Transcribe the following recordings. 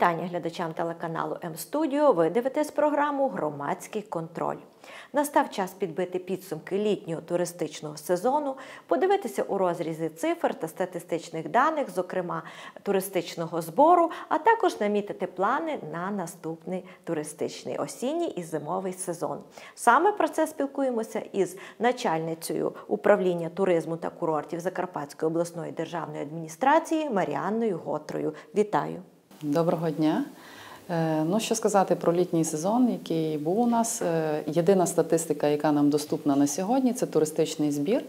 Вітання глядачам телеканалу М-студіо. Ви дивитесь програму Громадський контроль. Настав час підбити підсумки літнього туристичного сезону, подивитися у розрізі цифр та статистичних даних, зокрема туристичного збору, а також намітити плани на наступний туристичний осінній і зимовий сезон. Саме про це спілкуємося із начальницею управління туризму та курортів Закарпатської обласної державної адміністрації Маріанною Готрою. Вітаю! Доброго дня. Е, ну, що сказати про літній сезон, який був у нас. Е, єдина статистика, яка нам доступна на сьогодні, це туристичний збір.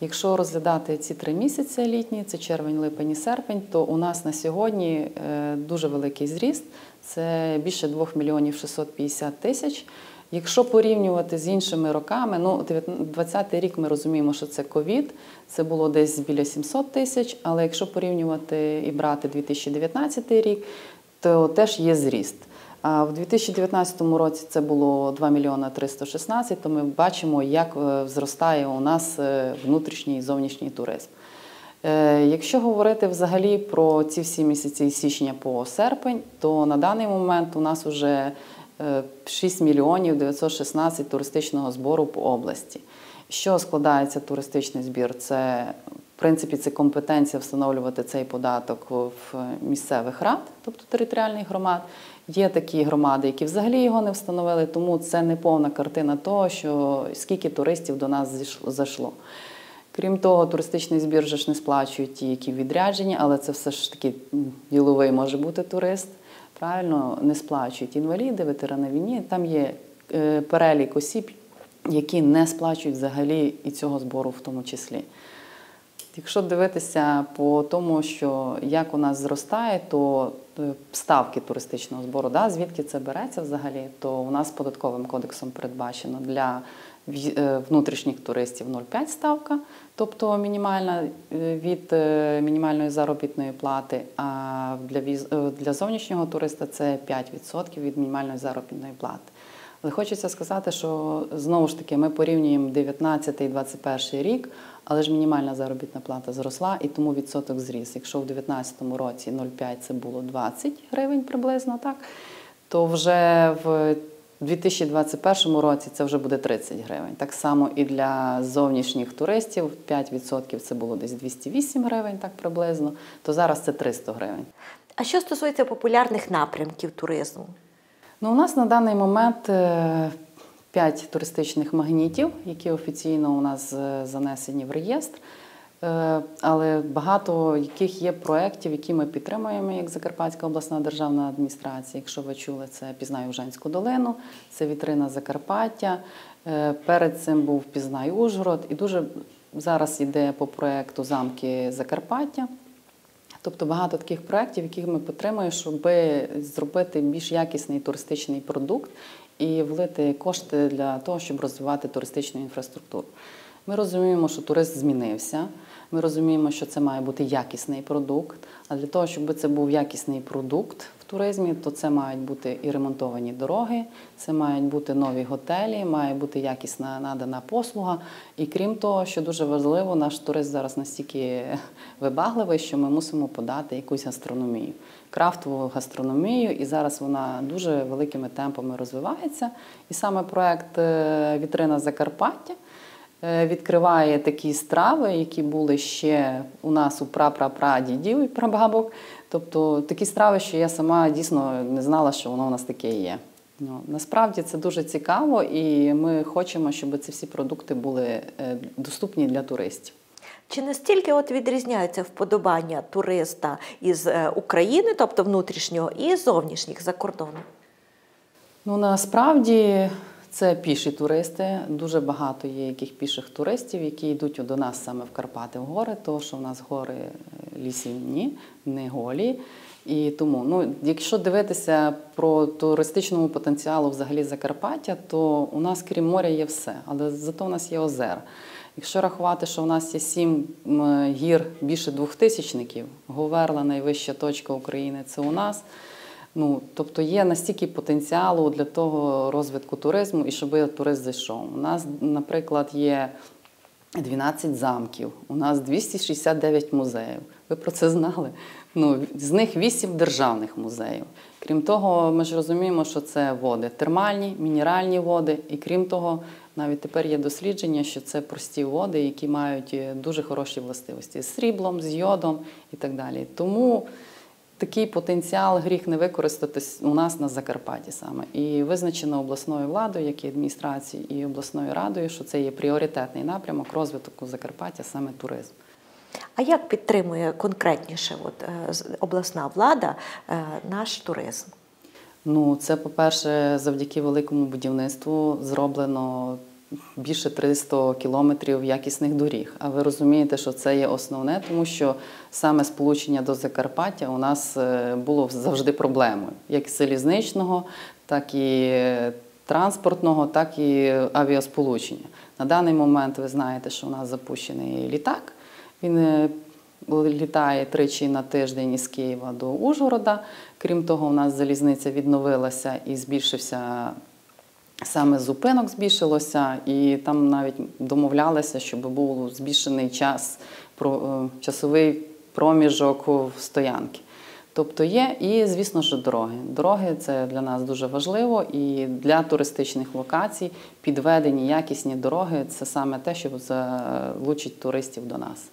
Якщо розглядати ці три місяці літні, це червень, липень і серпень, то у нас на сьогодні е, дуже великий зріст це більше 2 мільйонів 650 тисяч. Якщо порівнювати з іншими роками, ну 2020 рік ми розуміємо, що це ковід, це було десь біля 700 тисяч. Але якщо порівнювати і брати 2019 рік, то теж є зріст. А в 2019 році це було 2 мільйона 316, то ми бачимо, як е, зростає у нас е, внутрішній і зовнішній туризм. Е, якщо говорити взагалі про ці всі місяці січня по серпень, то на даний момент у нас вже 6 мільйонів 916 туристичного збору по області. Що складається туристичний збір? Це в принципі це компетенція встановлювати цей податок в місцевих рад, тобто територіальних громад. Є такі громади, які взагалі його не встановили, тому це не повна картина того, що скільки туристів до нас зайшло. Крім того, туристичний збір вже ж не сплачують ті, які відряджені, але це все ж таки діловий може бути турист. Правильно не сплачують інваліди, ветерани війни. Там є е, перелік осіб, які не сплачують взагалі і цього збору в тому числі. Якщо дивитися по тому, що як у нас зростає, то е, ставки туристичного збору, да, звідки це береться взагалі, то у нас податковим кодексом передбачено для внутрішніх туристів 0,5 ставка, тобто мінімальна е, від мінімальної заробітної плати, а для для зовнішнього туриста це 5% від мінімальної заробітної плати. Але хочеться сказати, що знову ж таки ми порівнюємо 19 і 21 рік, але ж мінімальна заробітна плата зросла і тому відсоток зріс. Якщо в 2019 році 0,5 це було 20 гривень приблизно, так то вже в 2021 році це вже буде 30 гривень. Так само і для зовнішніх туристів 5% це було десь 208 гривень, так приблизно, то зараз це 300 гривень. А що стосується популярних напрямків туризму? Ну, У нас на даний момент е, п'ять туристичних магнітів, які офіційно у нас е, занесені в реєстр. Е, але багато яких є проєктів, які ми підтримуємо, як Закарпатська обласна державна адміністрація. Якщо ви чули, це Пізнаю Женську долину, це вітрина Закарпаття. Перед цим був Пізнай Ужгород, і дуже зараз йде по проєкту замки Закарпаття. Тобто багато таких проєктів, яких ми підтримуємо, щоб зробити більш якісний туристичний продукт і влити кошти для того, щоб розвивати туристичну інфраструктуру. Ми розуміємо, що турист змінився. Ми розуміємо, що це має бути якісний продукт. А для того, щоб це був якісний продукт в туризмі, то це мають бути і ремонтовані дороги, це мають бути нові готелі, має бути якісна надана послуга. І крім того, що дуже важливо, наш турист зараз настільки вибагливий, що ми мусимо подати якусь гастрономію, крафтову гастрономію, і зараз вона дуже великими темпами розвивається. І саме проект е, Вітрина Закарпаття. Е, відкриває такі страви, які були ще у нас у прапрапрадідів і прабабок. Тобто такі страви, що я сама дійсно не знала, що воно у нас таке є. Ну, Насправді це дуже цікаво, і ми хочемо, щоб ці всі продукти були е, доступні для туристів. Чи настільки от відрізняються вподобання туриста із е, України, тобто внутрішнього, і зовнішніх за кордоном? Ну насправді це піші туристи. Дуже багато є яких піших туристів, які йдуть до нас саме в Карпати в гори, тому що в нас гори е, лісівні, не голі. І тому, ну, якщо дивитися про туристичному потенціалу взагалі Закарпаття, то у нас крім моря є все, але зато у нас є озера. Якщо рахувати, що у нас є сім гір більше двох тисячників, Говерла, найвища точка України це у нас. Ну, Тобто є настільки потенціалу для того розвитку туризму і щоб турист зайшов. У нас, наприклад, є 12 замків, у нас 269 музеїв. Ви про це знали? Ну, з них 8 державних музеїв. Крім того, ми ж розуміємо, що це води термальні, мінеральні води, і крім того, навіть тепер є дослідження, що це прості води, які мають е, дуже хороші властивості з сріблом, з йодом і так далі. Тому такий потенціал гріх не використати у нас на Закарпатті саме. І визначено обласною владою, як і адміністрацією, і обласною радою, що це є пріоритетний напрямок розвитку Закарпаття, саме туризм. А як підтримує конкретніше от, е, обласна влада е, наш туризм? Ну, це, по-перше, завдяки великому будівництву зроблено більше 300 кілометрів якісних доріг. А ви розумієте, що це є основне, тому що саме сполучення до Закарпаття у нас е, було завжди проблемою, як залізничного, так і транспортного, так і авіасполучення. На даний момент ви знаєте, що у нас запущений літак. Він е, літає тричі на тиждень із Києва до Ужгорода. Крім того, у нас залізниця відновилася і збільшився. Саме зупинок збільшилося, і там навіть домовлялися, щоб був збільшений час, е, часовий проміжок в стоянки. Тобто є і, звісно ж, дороги. Дороги це для нас дуже важливо, і для туристичних локацій підведені якісні дороги це саме те, що залучить туристів до нас.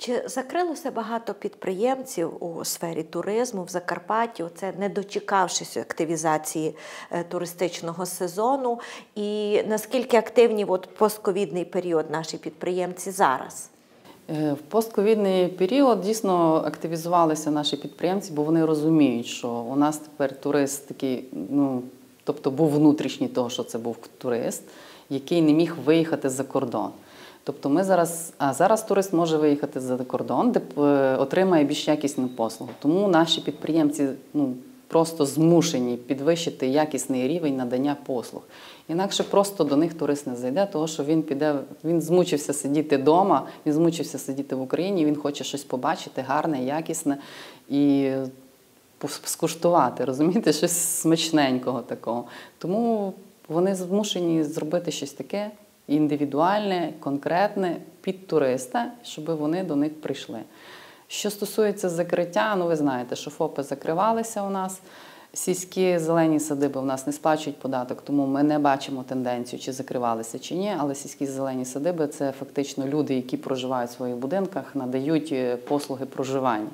Чи закрилося багато підприємців у сфері туризму в Закарпатті, це не дочекавшись активізації е, туристичного сезону? І наскільки активні от постковідний період наші підприємці зараз? Е, в постковідний період дійсно активізувалися наші підприємці, бо вони розуміють, що у нас тепер турист такий, ну тобто був внутрішній того, що це був турист, який не міг виїхати за кордон. Тобто ми зараз, а зараз турист може виїхати за кордон, де отримає більш якісну послугу. Тому наші підприємці ну, просто змушені підвищити якісний рівень надання послуг. Інакше просто до них турист не зайде, тому що він піде, він змучився сидіти вдома, він змучився сидіти в Україні, він хоче щось побачити, гарне, якісне і скуштувати, розумієте, щось смачненького такого. Тому вони змушені зробити щось таке індивідуальне, конкретне під туриста, щоб вони до них прийшли. Що стосується закриття, ну ви знаєте, що ФОПи закривалися у нас. Сільські зелені садиби у нас не сплачують податок, тому ми не бачимо тенденцію, чи закривалися чи ні. Але сільські зелені садиби це фактично люди, які проживають в своїх будинках, надають е, послуги проживання.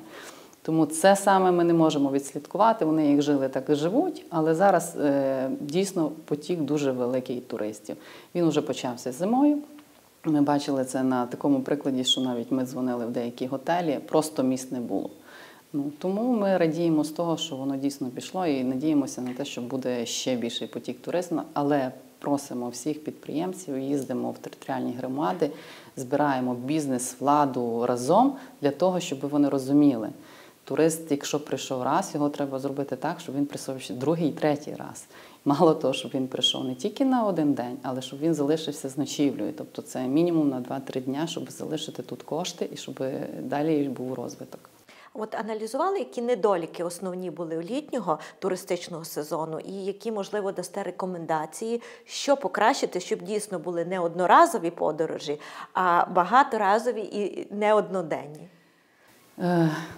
Тому це саме ми не можемо відслідкувати. Вони як жили, так і живуть. Але зараз е, дійсно потік дуже великий туристів. Він вже почався зимою. Ми бачили це на такому прикладі, що навіть ми дзвонили в деякі готелі, просто місць не було. Ну тому ми радіємо з того, що воно дійсно пішло, і надіємося на те, що буде ще більший потік туризму, але просимо всіх підприємців, їздимо в територіальні громади, збираємо бізнес, владу разом для того, щоб вони розуміли. Турист, якщо прийшов раз, його треба зробити так, щоб він прийшов ще другий, третій раз. Мало того, щоб він прийшов не тільки на один день, але щоб він залишився з ночівлею. Тобто це мінімум на 2-3 дня, щоб залишити тут кошти і щоб далі був розвиток. От аналізували, які недоліки основні були у літнього туристичного сезону, і які, можливо, дасте рекомендації, що покращити, щоб дійсно були не одноразові подорожі, а багаторазові і неодноденні. Е,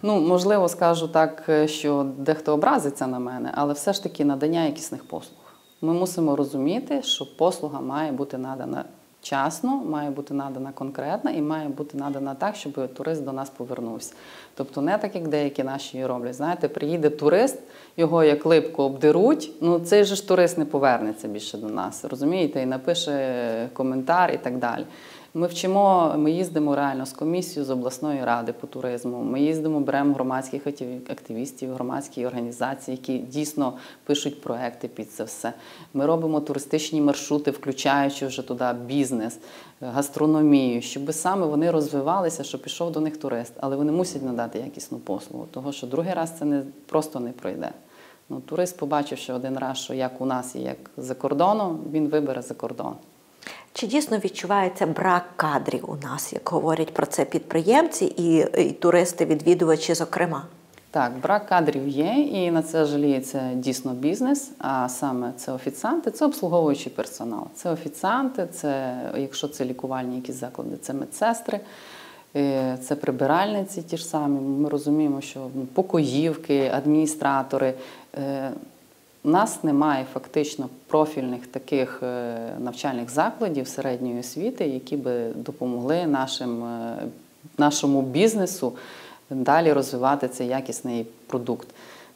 ну, можливо, скажу так, е, що дехто образиться на мене, але все ж таки надання якісних послуг. Ми мусимо розуміти, що послуга має бути надана вчасно, має бути надана конкретна і має бути надана так, щоб турист до нас повернувся. Тобто не так, як деякі наші роблять. Знаєте, приїде турист, його як липку обдеруть, ну цей же ж турист не повернеться більше до нас, розумієте, і напише коментар і так далі. Ми вчимо, ми їздимо реально з комісією з обласної ради по туризму. Ми їздимо, беремо громадських активістів, громадські організації, які дійсно пишуть проекти під це все. Ми робимо туристичні маршрути, включаючи вже туди бізнес, гастрономію, щоб саме вони розвивалися, щоб пішов до них турист, але вони мусять надати якісну послугу, тому що другий раз це не просто не пройде. Ну, Турист, побачивши один раз, що як у нас і як за кордоном, він вибере за кордон. Чи дійсно відчувається брак кадрів у нас, як говорять про це підприємці і, і туристи-відвідувачі, зокрема? Так, брак кадрів є, і на це жаліється дійсно бізнес. А саме це офіціанти, це обслуговуючий персонал. Це офіціанти, це якщо це лікувальні якісь заклади, це медсестри, е, це прибиральниці ті ж самі. Ми розуміємо, що покоївки, адміністратори. Е, у нас немає фактично профільних таких е, навчальних закладів середньої освіти, які би допомогли нашим, нашому бізнесу далі розвивати цей якісний продукт.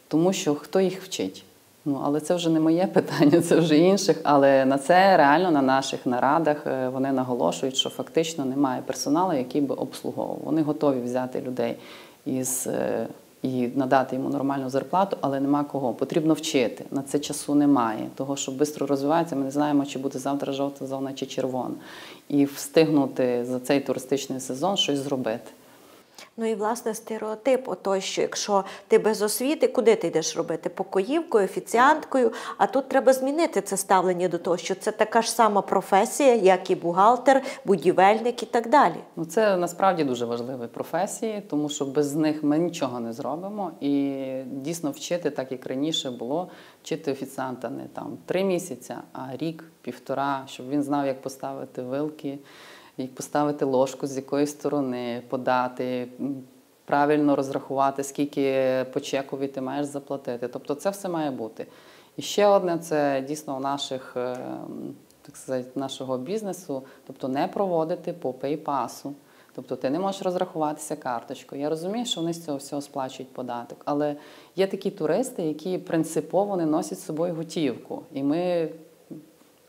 Тому що хто їх вчить? Ну, але це вже не моє питання, це вже інших. Але на це реально на наших нарадах е, вони наголошують, що фактично немає персоналу, який би обслуговував. Вони готові взяти людей із е, і надати йому нормальну зарплату, але нема кого. Потрібно вчити. На це часу немає. Того, що швидко розвивається, ми не знаємо, чи буде завтра жовта зона чи червона. І встигнути за цей туристичний сезон щось зробити. Ну і власне стереотип, отой, що якщо ти без освіти, куди ти йдеш робити? Покоївкою, офіціанткою. А тут треба змінити це ставлення до того, що це така ж сама професія, як і бухгалтер, будівельник і так далі. Ну це насправді дуже важливі професії, тому що без них ми нічого не зробимо. І дійсно вчити, так як раніше було, вчити офіціанта не там три місяці, а рік, півтора, щоб він знав, як поставити вилки поставити ложку, з якої сторони подати, правильно розрахувати, скільки по чекові ти маєш заплатити. Тобто це все має бути. І ще одне це дійсно у наших, е, так сказати, нашого бізнесу, тобто не проводити по пейпасу. Тобто ти не можеш розрахуватися карточкою. Я розумію, що вони з цього всього сплачують податок. Але є такі туристи, які принципово не носять з собою готівку. І ми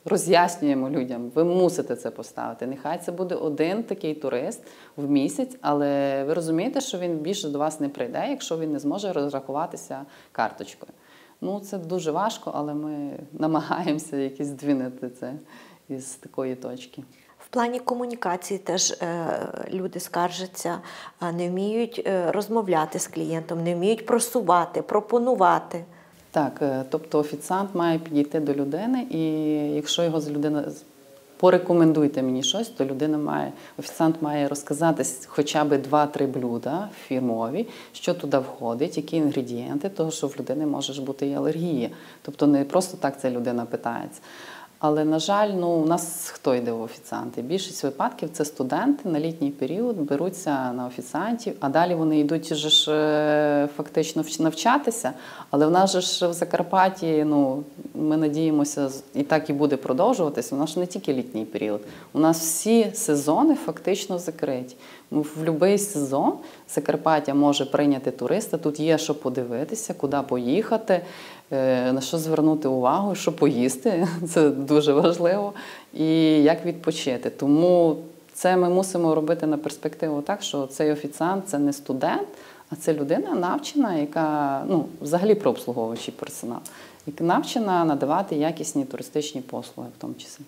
роз'яснюємо людям, ви мусите це поставити. Нехай це буде один такий турист в місяць, але ви розумієте, що він більше до вас не прийде, якщо він не зможе розрахуватися карточкою. Ну, це дуже важко, але ми намагаємося якось здвинути це із такої точки. В плані комунікації теж е, люди скаржаться, не вміють е, розмовляти з клієнтом, не вміють просувати, пропонувати. Так, е, тобто офіціант має підійти до людини, і якщо його з людини порекомендуйте мені щось, то людина має, офіціант має розказати хоча б два-три блюда фірмові, що туди входить, які інгредієнти, того що в людини може бути і алергія. Тобто не просто так ця людина питається. Але, на жаль, ну у нас хто йде в офіціанти? Більшість випадків це студенти на літній період беруться на офіціантів, а далі вони йдуть вже ж е, фактично навчатися. Але в нас же ж в Закарпатті, ну ми надіємося, і так і буде продовжуватися. У нас ж не тільки літній період. У нас всі сезони фактично закриті. В будь-який сезон Закарпаття може прийняти туриста. Тут є що подивитися, куди поїхати. Е, на що звернути увагу, що поїсти, це дуже важливо, і як відпочити. Тому це ми мусимо робити на перспективу так, що цей офіціант це не студент, а це людина навчена, яка ну, взагалі про обслуговуючий персонал, яка навчена надавати якісні туристичні послуги в тому числі.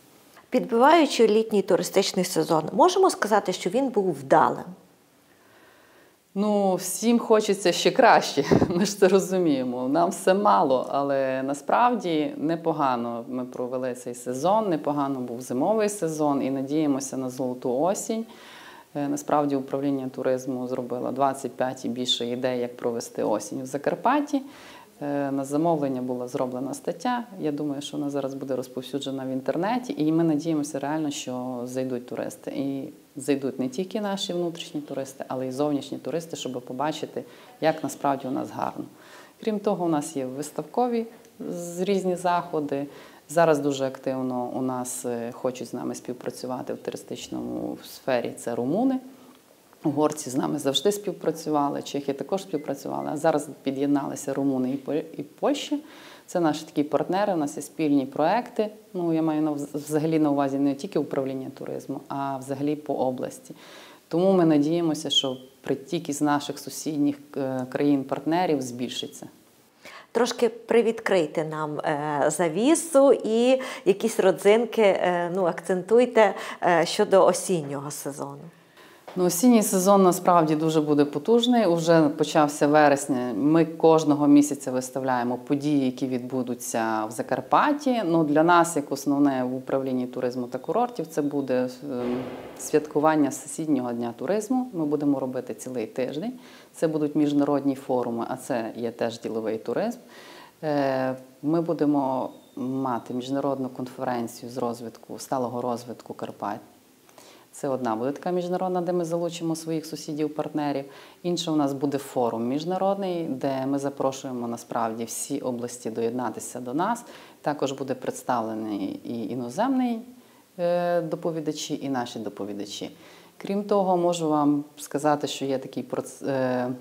Підбиваючи літній туристичний сезон, можемо сказати, що він був вдалим. Ну, всім хочеться ще краще. Ми ж це розуміємо. Нам все мало, але насправді непогано ми провели цей сезон. Непогано був зимовий сезон і надіємося на золоту осінь. Е, насправді управління туризму зробило 25 і більше ідей, як провести осінь в Закарпатті. Е, на замовлення була зроблена стаття. Я думаю, що вона зараз буде розповсюджена в інтернеті, і ми надіємося реально, що зайдуть туристи. І зайдуть не тільки наші внутрішні туристи, але й зовнішні туристи, щоб побачити, як насправді у нас гарно. Крім того, у нас є виставкові різні заходи. Зараз дуже активно у нас е, хочуть з нами співпрацювати в туристичному сфері. Це румуни. Угорці з нами завжди співпрацювали, чехи також співпрацювали. А зараз під'єдналися румуни і Польщі. Це наші такі партнери, у нас є спільні проекти. Ну, я маю взагалі на увазі не тільки управління туризму, а взагалі по області. Тому ми надіємося, що притік із наших сусідніх е, країн-партнерів збільшиться. Трошки привідкрийте нам е, завісу і якісь родзинки ну, акцентуйте е, щодо осіннього сезону. Ну, осінній сезон насправді дуже буде потужний. Уже почався вересня. Ми кожного місяця виставляємо події, які відбудуться в Закарпатті. Ну для нас, як основне в управлінні туризму та курортів, це буде ем, святкування сусіднього дня туризму. Ми будемо робити цілий тиждень. Це будуть міжнародні форуми, а це є теж діловий туризм. Е, Ми будемо мати міжнародну конференцію з розвитку сталого розвитку Карпат. Це одна буде така міжнародна, де ми залучимо своїх сусідів-партнерів. Інша у нас буде форум міжнародний, де ми запрошуємо насправді всі області доєднатися до нас. Також буде представлений і іноземний е, доповідачі, і наші доповідачі. Крім того, можу вам сказати, що є такий проц-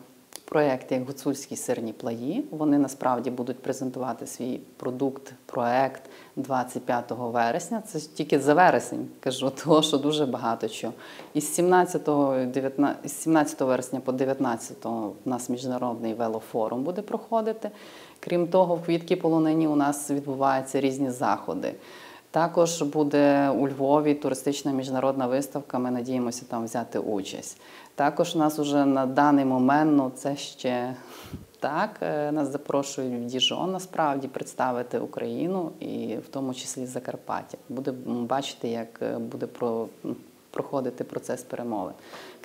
е, проєкт, як гуцульські сирні плаї. Вони насправді будуть презентувати свій продукт, проект 25 вересня. Це тільки за вересень кажу, того що дуже багато чого. Із 17, 19, із 17 вересня по 19 у нас міжнародний велофорум буде проходити. Крім того, в квітки полонині у нас відбуваються різні заходи. Також буде у Львові туристична міжнародна виставка. Ми надіємося там взяти участь. Також нас уже на даний момент, ну це ще так, е, нас запрошують в Діжон насправді представити Україну і в тому числі Закарпаття. Буде бачити, як е, буде про, проходити процес перемови.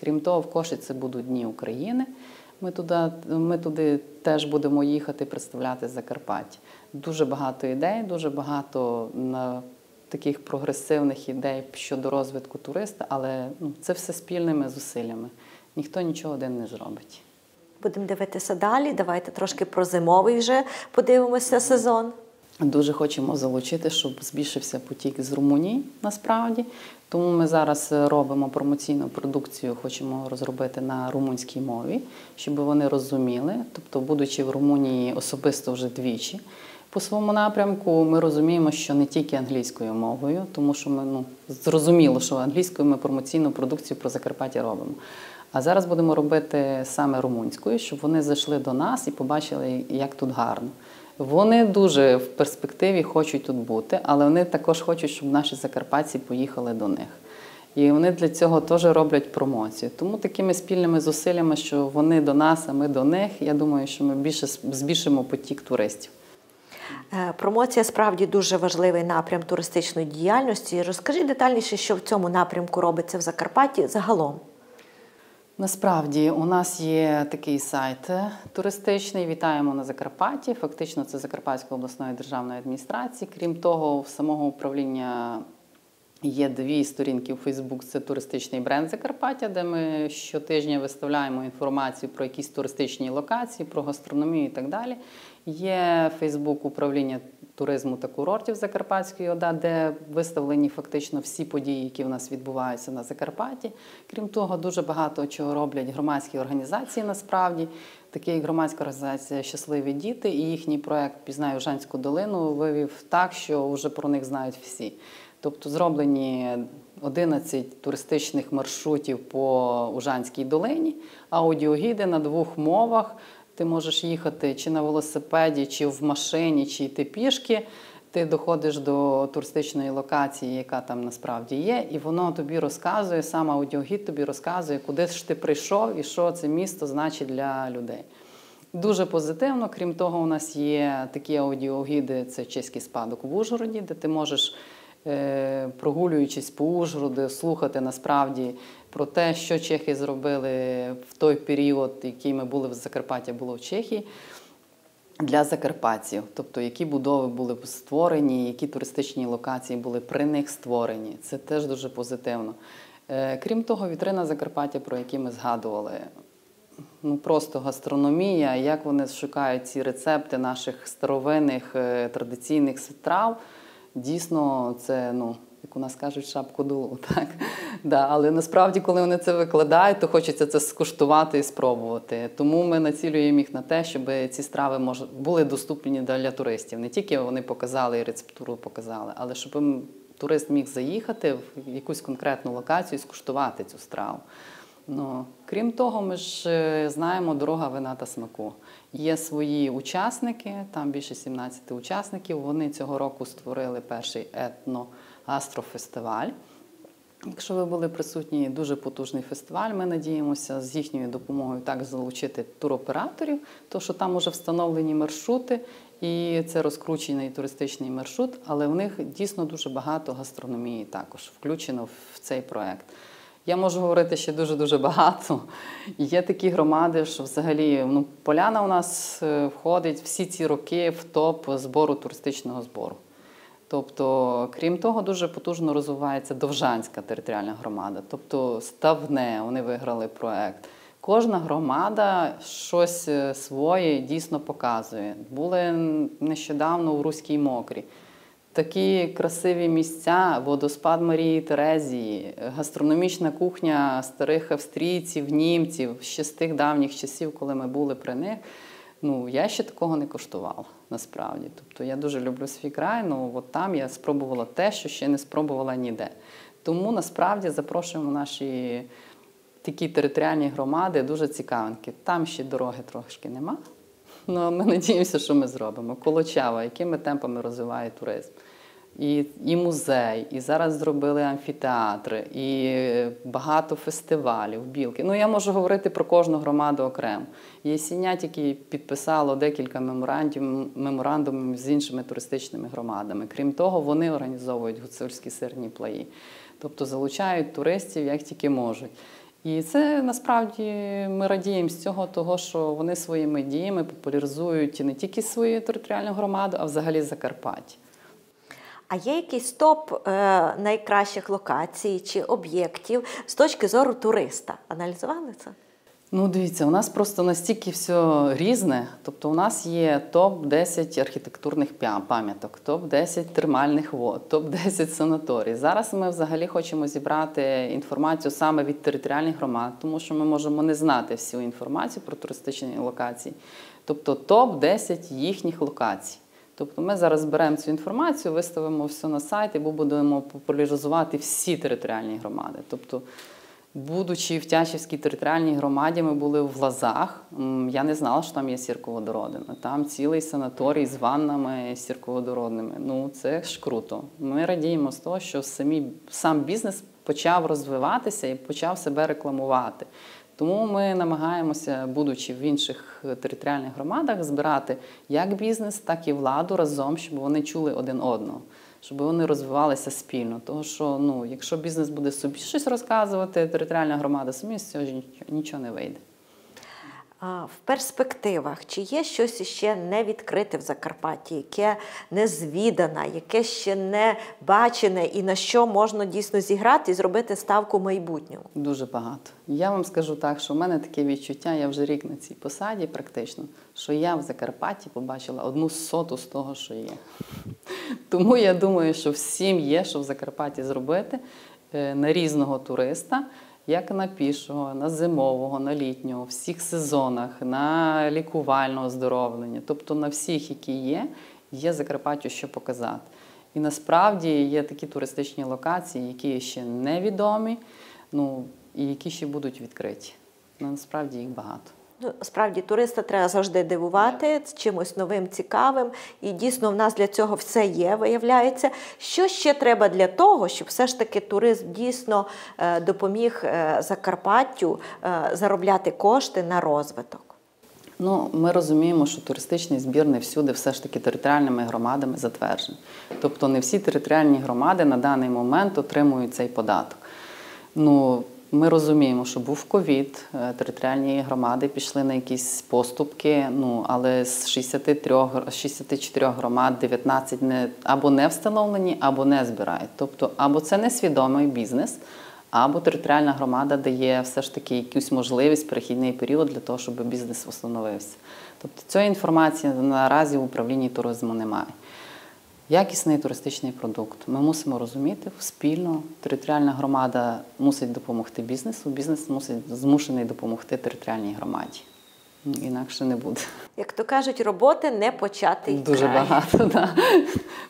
Крім того, в Кошиці будуть Дні України. Ми туди, ми туди теж будемо їхати представляти Закарпаття. Дуже багато ідей, дуже багато на таких прогресивних ідей щодо розвитку туриста, але ну, це все спільними зусиллями. Ніхто нічого один не зробить. Будемо дивитися далі. Давайте трошки про зимовий вже подивимося сезон. Дуже хочемо залучити, щоб збільшився потік з Румунії насправді. Тому ми зараз робимо промоційну продукцію, хочемо розробити на румунській мові, щоб вони розуміли. Тобто, будучи в Румунії особисто вже двічі по своєму напрямку, ми розуміємо, що не тільки англійською мовою, тому що ми ну зрозуміло, що англійською ми промоційну продукцію про Закарпаття робимо. А зараз будемо робити саме румунською, щоб вони зайшли до нас і побачили, як тут гарно. Вони дуже в перспективі хочуть тут бути, але вони також хочуть, щоб наші закарпатці поїхали до них. І вони для цього теж роблять промоцію. Тому такими спільними зусиллями, що вони до нас, а ми до них, я думаю, що ми більше збільшимо потік туристів. Е, Промоція справді дуже важливий напрям туристичної діяльності. Розкажіть детальніше, що в цьому напрямку робиться в Закарпатті загалом. Насправді у нас є такий сайт е, туристичний. Вітаємо на Закарпатті. Фактично, це Закарпатської обласної державної адміністрації. Крім того, в самого управління є дві сторінки у Фейсбук. Це туристичний бренд Закарпаття, де ми щотижня виставляємо інформацію про якісь туристичні локації, про гастрономію і так далі. Є Фейсбук управління туризму та курортів Закарпатської ОДА, де виставлені фактично всі події, які в нас відбуваються на Закарпатті. Крім того, дуже багато чого роблять громадські організації насправді. Такі громадська організація Щасливі діти і їхній проект Пізнаю Жанську долину вивів так, що вже про них знають всі. Тобто зроблені 11 туристичних маршрутів по Ужанській долині, аудіогіди на двох мовах. Ти можеш їхати чи на велосипеді, чи в машині, чи йти пішки. Ти доходиш до туристичної локації, яка там насправді є, і воно тобі розказує, сам аудіогід тобі розказує, куди ж ти прийшов і що це місто значить для людей. Дуже позитивно. Крім того, у нас є такі аудіогіди, це чеський спадок в Ужгороді, де ти можеш, е, прогулюючись по Ужгороду, слухати насправді про те, що чехи зробили в той період, який ми були в Закарпатті, було в Чехії. Для закарпатців, тобто які будови були створені, які туристичні локації були при них створені. Це теж дуже позитивно. Е, Крім того, вітрина Закарпаття, про які ми згадували, ну просто гастрономія, як вони шукають ці рецепти наших старовинних е, традиційних страв. Дійсно, це ну. Як у нас кажуть, шапку дулу, так да, але насправді, коли вони це викладають, то хочеться це скуштувати і спробувати. Тому ми націлюємо їх на те, щоб ці страви може були доступні для туристів. Не тільки вони показали і рецептуру показали, але щоб турист міг заїхати в якусь конкретну локацію і скуштувати цю страву. Ну, крім того, ми ж е, знаємо дорога вина та смаку. Є свої учасники, там більше 17 учасників. Вони цього року створили перший етно-гастрофестиваль. Якщо ви були присутні, дуже потужний фестиваль. Ми надіємося з їхньою допомогою так залучити туроператорів, тому що там вже встановлені маршрути, і це розкручений туристичний маршрут, але в них дійсно дуже багато гастрономії також включено в цей проект. Я можу говорити ще дуже-дуже багато. Є такі громади, що взагалі ну, поляна у нас е, входить всі ці роки в топ збору туристичного збору. Тобто, крім того, дуже потужно розвивається Довжанська територіальна громада, тобто Ставне, вони виграли проект. Кожна громада щось е, своє дійсно показує. Були нещодавно у Руській Мокрі. Такі красиві місця, водоспад Марії Терезії, гастрономічна кухня старих австрійців, німців ще з тих давніх часів, коли ми були при них. Ну, я ще такого не коштувала насправді. Тобто я дуже люблю свій край, ну от там я спробувала те, що ще не спробувала ніде. Тому насправді запрошуємо наші такі територіальні громади, дуже цікавинки. Там ще дороги трошки нема. Ну, ми надіємося, що ми зробимо. Колочава, якими темпами розвиває туризм. І і музей, і зараз зробили амфітеатри, і багато фестивалів, білки. Ну я можу говорити про кожну громаду окремо. Єсіння тільки підписало декілька меморандумів меморандумів з іншими туристичними громадами. Крім того, вони організовують гуцульські сирні плаї, тобто залучають туристів як тільки можуть. І це насправді ми радіємо з цього, того що вони своїми діями популяризують не тільки свою територіальну громаду, а взагалі Закарпаття. А є якийсь топ е, найкращих локацій чи об'єктів з точки зору туриста? Аналізували це? Ну, дивіться, у нас просто настільки все різне. Тобто, у нас є топ-10 архітектурних пам'яток, топ-10 термальних вод, топ-10 санаторій. Зараз ми взагалі хочемо зібрати інформацію саме від територіальних громад, тому що ми можемо не знати всю інформацію про туристичні локації. Тобто топ-10 їхніх локацій. Тобто ми зараз беремо цю інформацію, виставимо все на сайт і будемо популяризувати всі територіальні громади. Тобто, будучи в Тячівській територіальній громаді, ми були в Лазах. Я не знала, що там є сірководородина. Там цілий санаторій з ваннами сірководородними. Ну це ж круто. Ми радіємо з того, що самі, сам бізнес почав розвиватися і почав себе рекламувати. Тому ми намагаємося, будучи в інших територіальних громадах, збирати як бізнес, так і владу разом, щоб вони чули один одного, щоб вони розвивалися спільно. Тому що ну, якщо бізнес буде собі щось розказувати, територіальна громада самі з цього нічого не вийде. В перспективах чи є щось ще не відкрите в Закарпатті, яке не звідане, яке ще не бачене, і на що можна дійсно зіграти і зробити ставку в майбутньому? Дуже багато. Я вам скажу так, що в мене таке відчуття, я вже рік на цій посаді, практично, що я в Закарпатті побачила одну соту з того, що є. Тому я думаю, що всім є, що в Закарпатті зробити е, на різного туриста як на пішого, на зимового, на літнього, всіх сезонах, на лікувальне оздоровлення, тобто на всіх, які є, є Закарпаттю що показати. І насправді є такі туристичні локації, які ще невідомі, ну і які ще будуть відкриті. Ну, Насправді їх багато. Ну, справді туриста треба завжди дивувати чимось новим, цікавим, і дійсно в нас для цього все є, виявляється. Що ще треба для того, щоб все ж таки туризм дійсно е, допоміг е, Закарпаттю е, заробляти кошти на розвиток? Ну, ми розуміємо, що туристичний збір не всюди, все ж таки територіальними громадами затверджений. Тобто не всі територіальні громади на даний момент отримують цей податок. Ну, ми розуміємо, що був ковід, е, територіальні громади пішли на якісь поступки. Ну але з 63, 64 громад 19 не або не встановлені, або не збирають. Тобто, або це несвідомий бізнес, або територіальна громада дає все ж таки якусь можливість перехідний період для того, щоб бізнес встановився. Тобто цієї інформації наразі в управлінні туризму немає. Якісний туристичний продукт. Ми мусимо розуміти спільно. Територіальна громада мусить допомогти бізнесу, бізнес мусить змушений допомогти територіальній громаді. Інакше не буде. Як то кажуть, роботи не почати. Дуже край. багато. Да.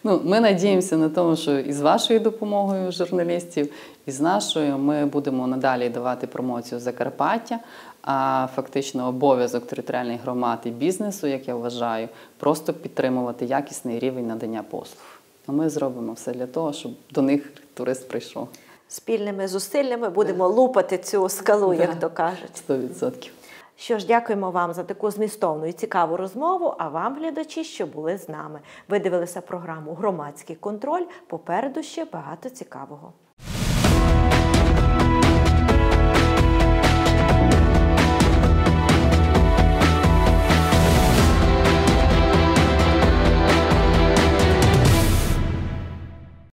Ну, Ми надіємося на тому, що і з вашою допомогою, журналістів, і з нашою ми будемо надалі давати промоцію Закарпаття. А фактично обов'язок територіальних громад і бізнесу, як я вважаю, просто підтримувати якісний рівень надання послуг. А ми зробимо все для того, щоб до них турист прийшов. Спільними зусиллями будемо лупати цю скалу, як то кажуть. 100%. Що ж, дякуємо вам за таку змістовну і цікаву розмову. А вам, глядачі, що були з нами. Ви дивилися програму Громадський контроль. Попереду ще багато цікавого.